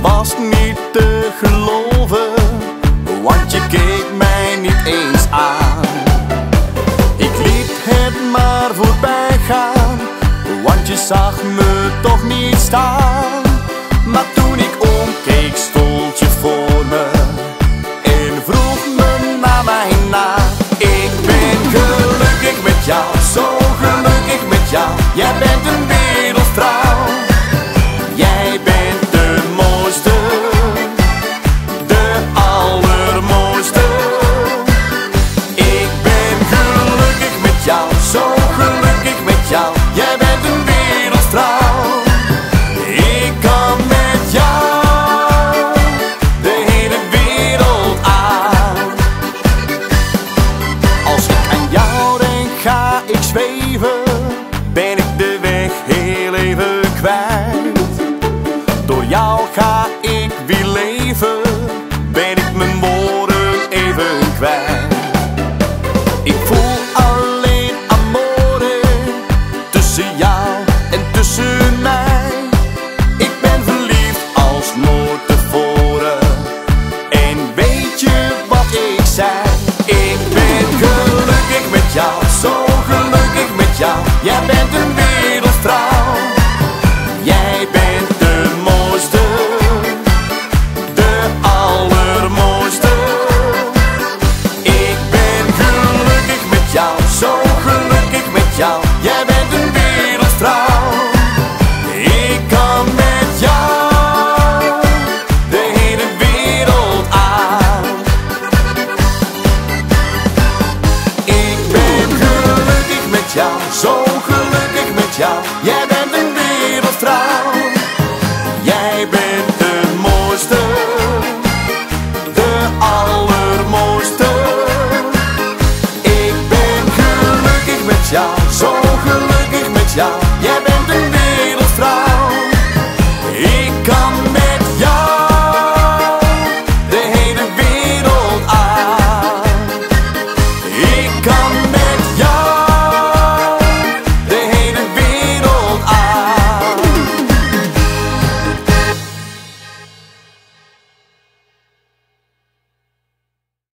was niet te geloven, want je keek mij niet eens aan. Ik liet het maar voorbij gaan, want je zag me toch niet staan. Maar toen ik omkeek stond je voor me en vroeg me naar mij na. Ik ben gelukkig met jou, zo gelukkig met jou. Jij bent een wereldvrouw. Ik kan met jou de hele wereld aan. Als ik aan jou denk, ga ik zweven. Ben ik de weg heel even kwijt. Door jou ga ik weer leven. Jij bent een wereldvrouw. Ik kan met jou de hele wereld aan. Ik ben gelukkig met jou, zo gelukkig met jou. Jij bent met jou, zo gelukkig met jou. Jij bent